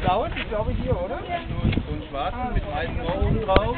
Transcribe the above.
Blauen, ich glaube hier, oder? Ja. So einen schwarzen mit weißem Ohren drauf.